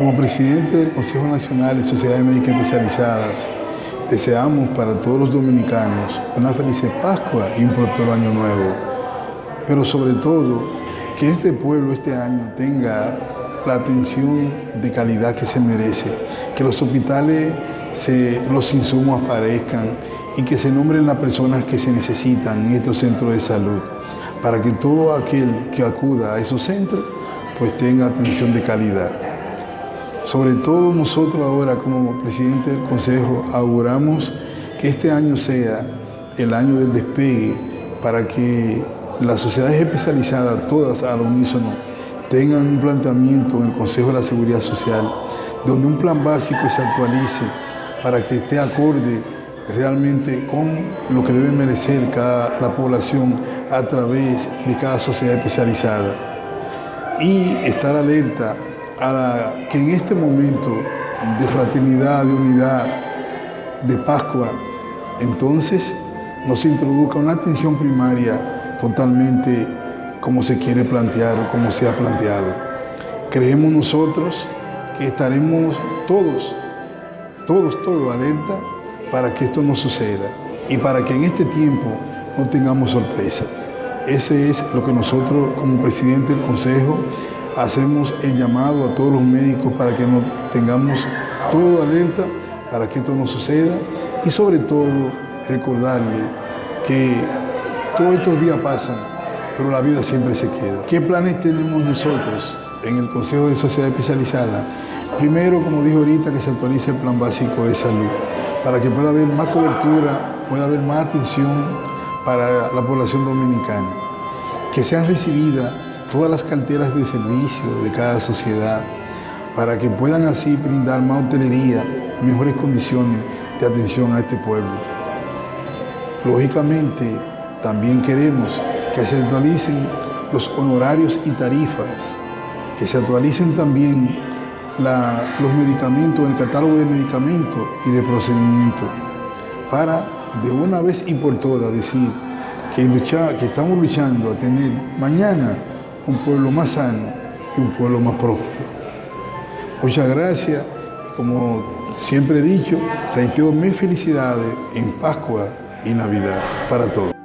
Como presidente del Consejo Nacional de Sociedades Médicas Especializadas, deseamos para todos los dominicanos una feliz Pascua y un próspero año nuevo. Pero sobre todo, que este pueblo este año tenga la atención de calidad que se merece, que los hospitales, los insumos aparezcan y que se nombren las personas que se necesitan en estos centros de salud, para que todo aquel que acuda a esos centros pues tenga atención de calidad. Sobre todo nosotros ahora como presidente del Consejo auguramos que este año sea el año del despegue para que las sociedades especializadas, todas al unísono, tengan un planteamiento en el Consejo de la Seguridad Social, donde un plan básico se actualice para que esté acorde realmente con lo que debe merecer cada, la población a través de cada sociedad especializada. Y estar alerta a que en este momento de fraternidad, de unidad, de Pascua, entonces nos introduzca una atención primaria totalmente como se quiere plantear o como se ha planteado. Creemos nosotros que estaremos todos, todos, todos alerta para que esto no suceda y para que en este tiempo no tengamos sorpresa. Ese es lo que nosotros como presidente del Consejo hacemos el llamado a todos los médicos para que no tengamos todo alerta para que esto no suceda y sobre todo recordarle que todos estos días pasan, pero la vida siempre se queda. ¿Qué planes tenemos nosotros en el Consejo de Sociedad Especializada? Primero, como dijo ahorita, que se actualice el plan básico de salud, para que pueda haber más cobertura, pueda haber más atención para la población dominicana, que sean recibidas todas las carteras de servicio de cada sociedad para que puedan así brindar más hotelería, mejores condiciones de atención a este pueblo. Lógicamente, también queremos que se actualicen los honorarios y tarifas, que se actualicen también los medicamentos, el catálogo de medicamentos y de procedimientos, para de una vez y por todas decir que, que estamos luchando a tener mañana un pueblo más sano y un pueblo más próspero. Muchas gracias y como siempre he dicho, reitero mis felicidades en Pascua y Navidad para todos.